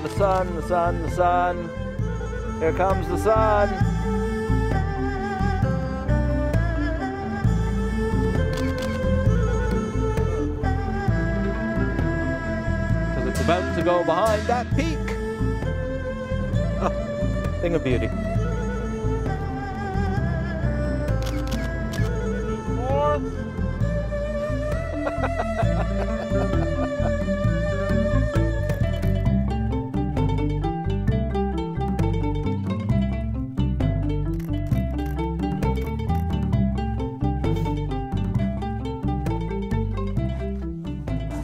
The sun, the sun, the sun. Here comes the sun. Because it's about to go behind that peak. Oh, thing of beauty.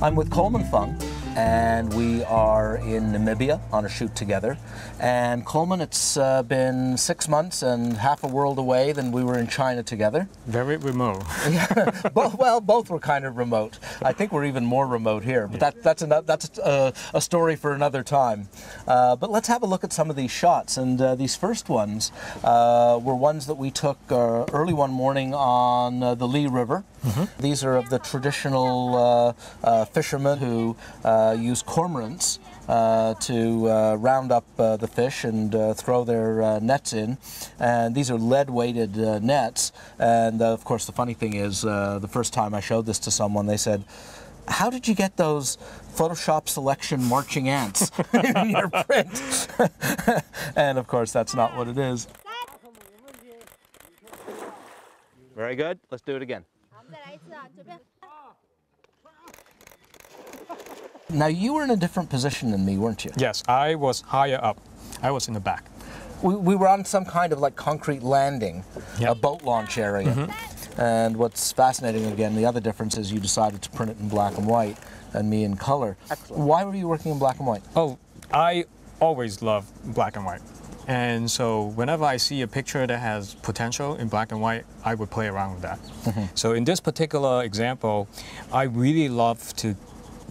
I'm with Coleman Fung, and we are in Namibia on a shoot together. And Coleman, it's uh, been six months and half a world away than we were in China together. Very remote. both, well, both were kind of remote. I think we're even more remote here, but that, that's, another, that's a, a story for another time. Uh, but let's have a look at some of these shots. And uh, these first ones uh, were ones that we took uh, early one morning on uh, the Li River. These are of the traditional uh, uh, fishermen who uh, use cormorants uh, to uh, round up the fish and throw their nets in. And these are lead weighted nets. And of course, the funny thing is, the first time I showed this to someone, they said, how did you get those Photoshop selection marching ants in your print? and of course, that's not what it is. Very good. Let's do it again. 好，我们再来一次啊，准备。 Now, you were in a different position than me, weren't you? yes, I was higher up. I was in the back. We, we were on some kind of like concrete landing, a Yep. boat launch area. And what's fascinating again, the other difference is you decided to print it in black and white and me in color. Why were you working in black and white? Oh, I always love black and white. And so whenever I see a picture that has potential in black and white, I would play around with that. So in this particular example, I really love to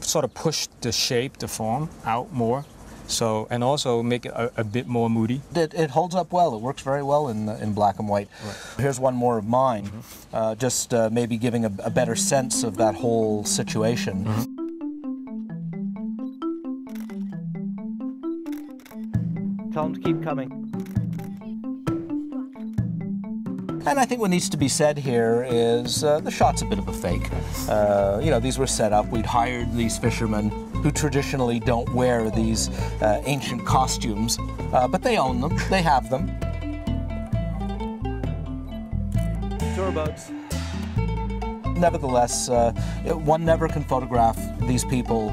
sort of push the shape, the form out more. So and also make it a, a bit more moody. It, it holds up well. It works very well in, in black and white. Here's one more of mine, uh, just uh, maybe giving a, a better sense of that whole situation. Tell them to keep coming. And I think what needs to be said here is uh, the shot's a bit of a fake. Uh, you know, these were set up. We'd hired these fishermen who traditionally don't wear these uh, ancient costumes, uh, but they own them. They have them. Tour boats. Nevertheless, uh, one never can photograph these people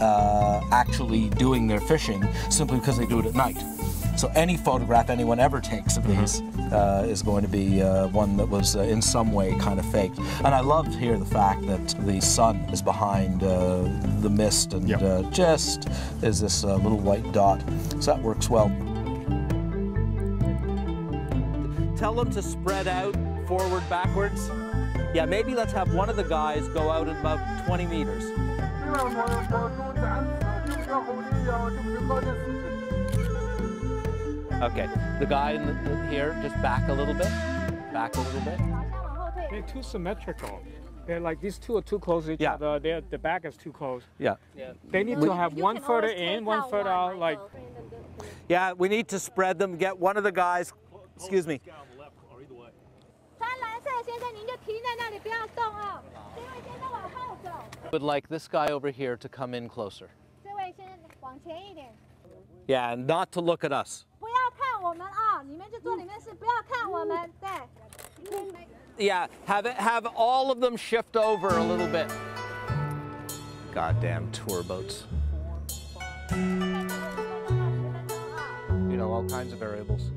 uh, actually doing their fishing simply because they do it at night. So any photograph anyone ever takes of these uh, is going to be uh, one that was uh, in some way kind of faked. And I love here the fact that the sun is behind uh, the mist and Yep. uh, just is this uh, little white dot. So that works well. Tell them to spread out forward, backwards. Yeah, maybe let's have one of the guys go out at about 20 meters. Okay, the guy in the, the, here, just back a little bit, back a little bit. They're too symmetrical. They're like these two are too close to each yeah. other. They're, the back is too close. Yeah. yeah. They need we, to have one further in, one further out, like. Yeah, we need to spread them. Get one of the guys. Excuse me. Would like this guy over here to come in closer. 这位先生往前一点， Yeah, and not to look at us. 不要看我们啊！你们就坐里面是不要看我们，对。 Yeah, have it have all of them shift over a little bit. Goddamn tour boats. You know, all kinds of variables.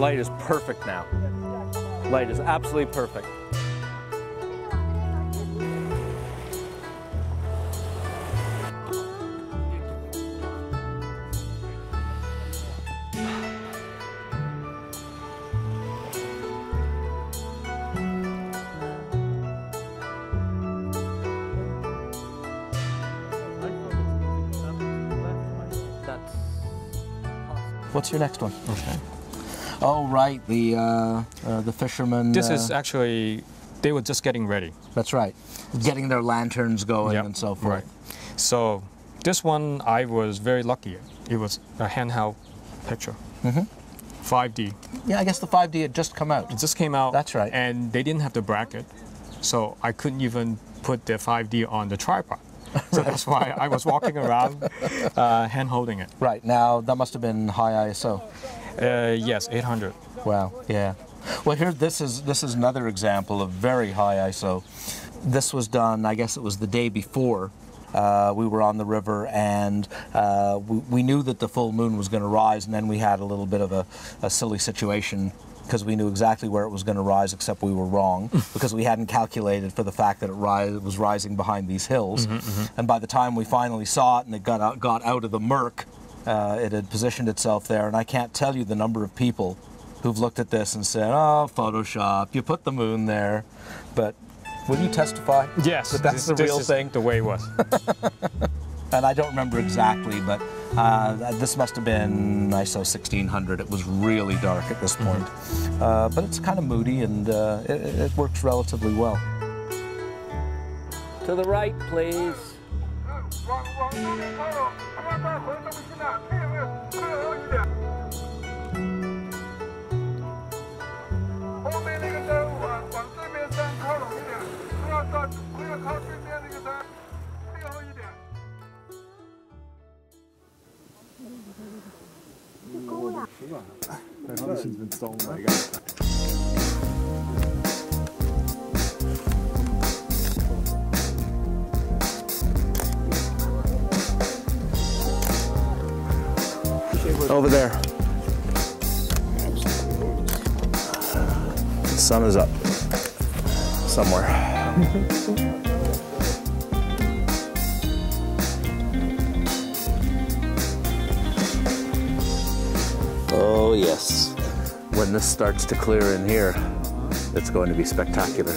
Light is perfect now. Light is absolutely perfect. What's your next one? Okay. Oh, right, the uh, uh, the fishermen. This uh, is actually, they were just getting ready. that's right, getting their lanterns going Yep, and so forth. Right. So this one, I was very lucky. It was a handheld picture. Mm-hmm. 5D. Yeah, I guess the 5D had just come out. It just came out. That's right. And they didn't have the bracket, so I couldn't even put the 5D on the tripod. So that's why I was walking around, uh, hand holding it. Right now, that must have been high ISO. Uh, yes, 800. Wow. Yeah. Well, here this is this is another example of very high ISO. This was done, I guess it was the day before. Uh, we were on the river and uh, we, we knew that the full moon was going to rise, and then we had a little bit of a, a silly situation because we knew exactly where it was going to rise, except we were wrong because we hadn't calculated for the fact that it, ri- it was rising behind these hills. And by the time we finally saw it and it got out, got out of the murk, uh, it had positioned itself there. And I can't tell you the number of people who've looked at this and said, "Oh, Photoshop, you put the moon there," but. Will you testify? Yes, that that's this, the this real is thing. The way it was. And I don't remember exactly, but uh, this must have been ISO 1600. It was really dark at this point. Uh, but it's kind of moody and uh, it, it works relatively well. To the right, please. 往往中间靠拢，不要再回这么近了，退后退后一点。后面那个山往往这边山靠拢一点，不要到不要靠对面那个山，退后一点。Over there. The sun is up somewhere. oh, yes. When this starts to clear in here, it's going to be spectacular.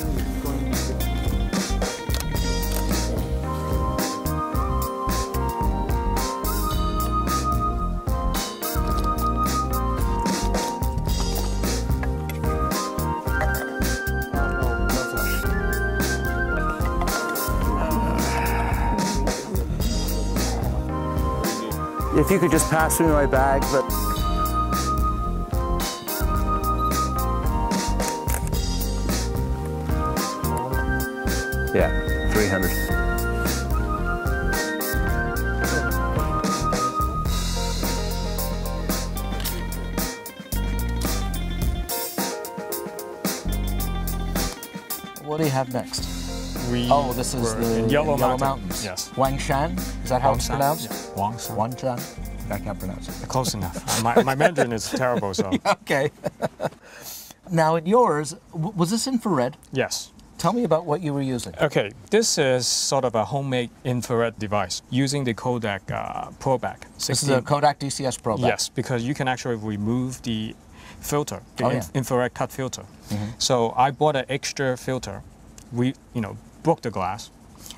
If you could just pass me my bag, but. Yeah, 300. What do you have next? We Oh, this is were the in Yellow, Mountain. Mountains. Yes. Wangshan? Is that how it's pronounced? yeah. Wangshan. Wangshan? I can't pronounce it. Close enough. my, my Mandarin is terrible, so Okay. now, in yours, was this infrared? yes. Tell me about what you were using. Okay, this is sort of a homemade infrared device using the Kodak uh, ProBack. This is a Kodak DCS Pro. back. Yes, because you can actually remove the filter, the Oh, yeah. infrared cut filter. So I bought an extra filter. We, you know, broke the glass,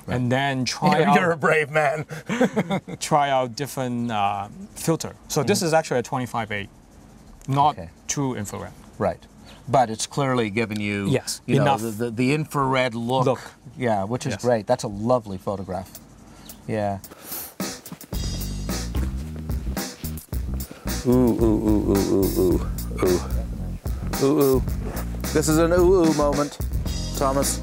and then try You're a brave man. try out different uh, filter. So this is actually a 25A, not Okay. true infrared. right. But it's clearly given you, Yes, you know, enough. the, the, the infrared look. Look. Yeah, which is Yes. great. That's a lovely photograph. Yeah. Ooh, ooh, ooh, ooh, ooh, ooh, ooh. Ooh, ooh. This is an ooh, ooh moment, Thomas.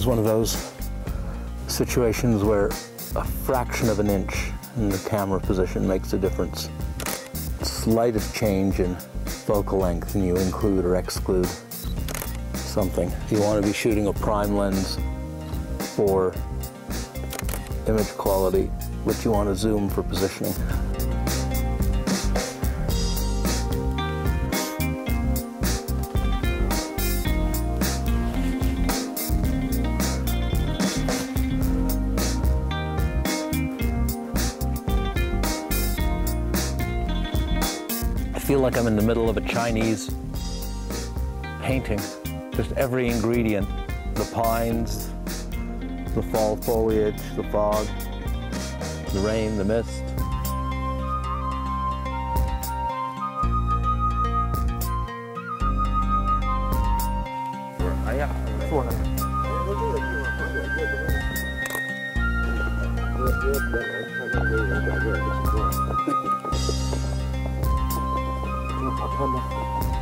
Is one of those situations where a fraction of an inch in the camera position makes a difference. Slightest change in focal length and you include or exclude something. You want to be shooting a prime lens for image quality, but you want to zoom for positioning. Like I'm in the middle of a Chinese painting. Just every ingredient, the pines, the fall foliage, the fog, the rain, the mist. Roma.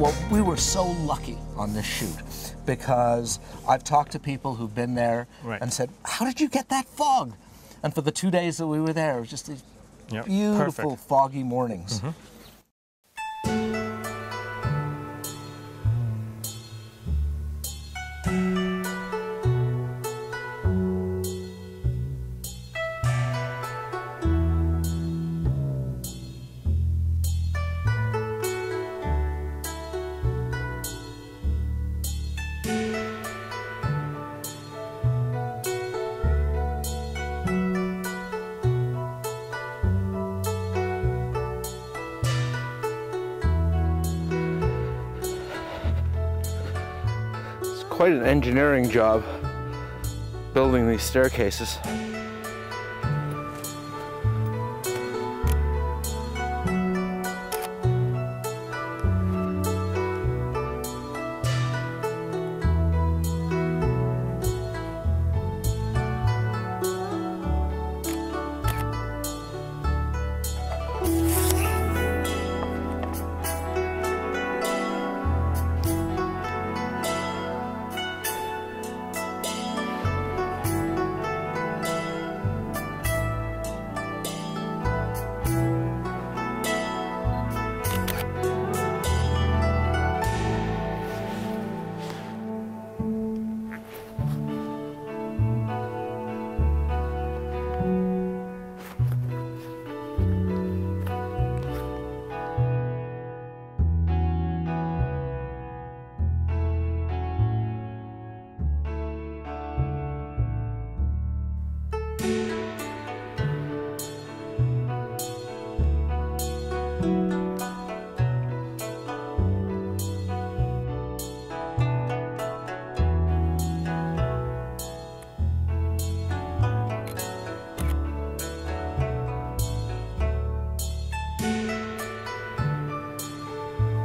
Well, we were so lucky on this shoot because I've talked to people who've been there Right. and said, How did you get that fog? And for the two days that we were there, it was just these Yep, beautiful perfect. Foggy mornings. It's quite an engineering job building these staircases.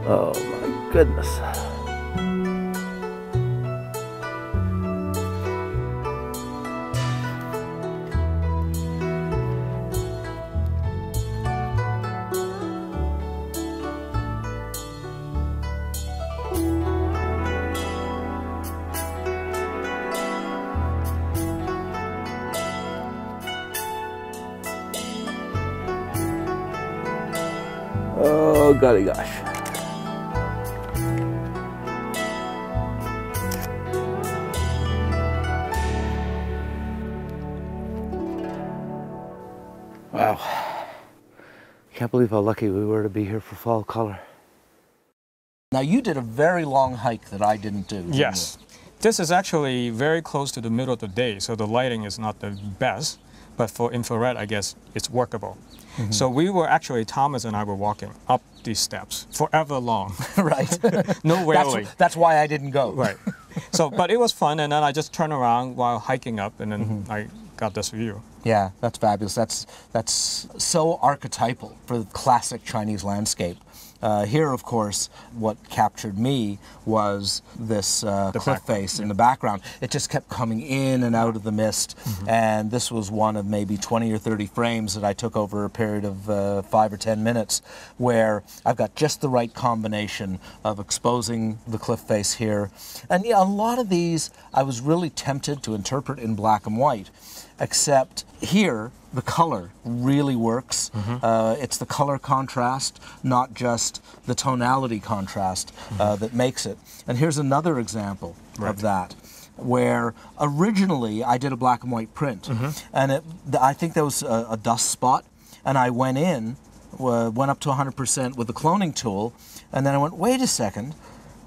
Oh my goodness. Oh golly gosh. Wow. Can't believe how lucky we were to be here for fall color. Now you did a very long hike that I didn't do. didn't Yes. This is actually very close to the middle of the day, so the lighting is not the best, but for infrared, I guess it's workable. Mm-hmm. So we were actually, Thomas and I were walking up these steps forever long. right. no railing. that's, that's why I didn't go. Right. So, but it was fun, and then I just turned around while hiking up, and then Mm-hmm. I got this view. Yeah, that's fabulous. That's that's so archetypal for the classic Chinese landscape. Uh, here, of course, what captured me was this uh, cliff face in the background. It just kept coming in and out of the mist, Mm-hmm. and this was one of maybe 20 or 30 frames that I took over a period of uh, five or 10 minutes, where I've got just the right combination of exposing the cliff face here, and yeah, a lot of these I was really tempted to interpret in black and white except here the color really works. Uh, it's the color contrast, not just the tonality contrast, uh, that makes it. And here's another example Right. of that. Where originally I did a black and white print, and it, I think there was a, a dust spot, and I went in, uh, went up to 100% with the cloning tool, and then I went, wait a second,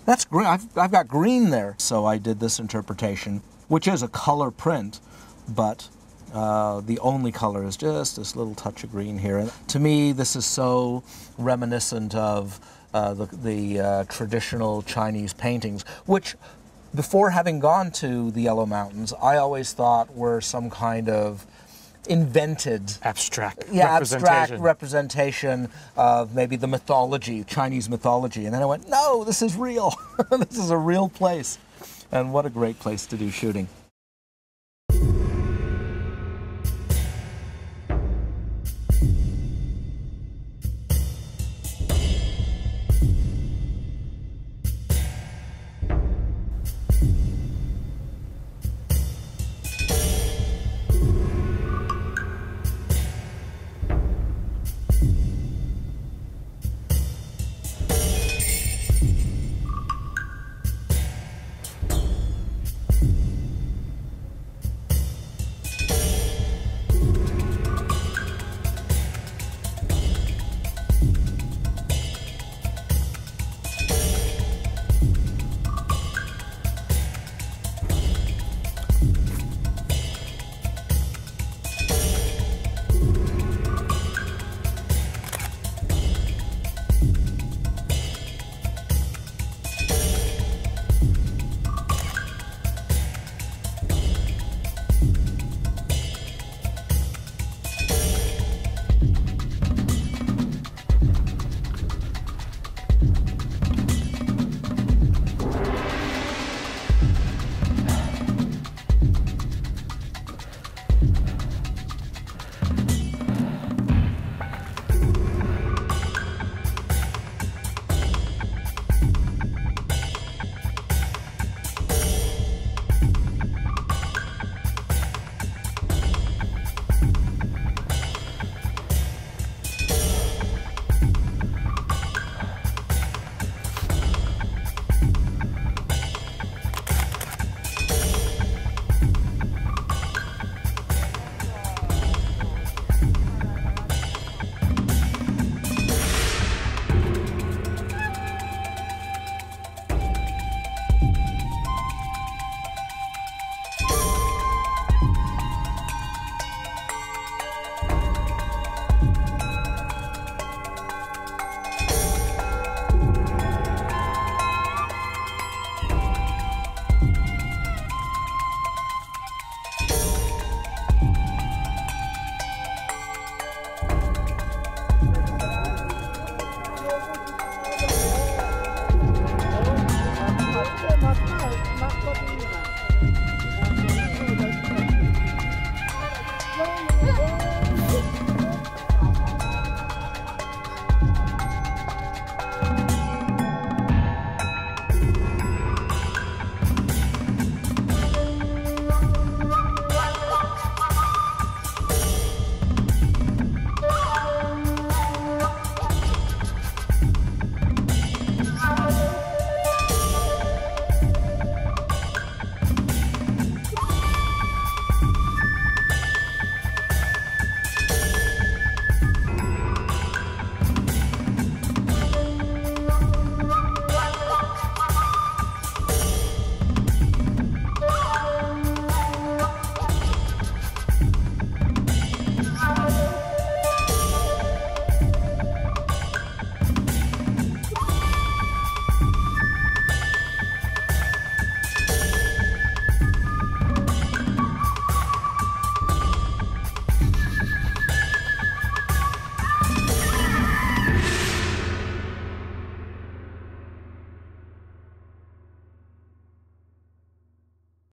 that's green. I've, I've got green there. So I did this interpretation, which is a color print, but uh, the only color is just this little touch of green here. And to me, this is so reminiscent of uh, the, the uh, traditional Chinese paintings, which before having gone to the Yellow Mountains, I always thought were some kind of invented Abstract yeah, abstract representation. representation of maybe the mythology, Chinese mythology. And then I went, no, this is real. this is a real place. And what a great place to do shooting.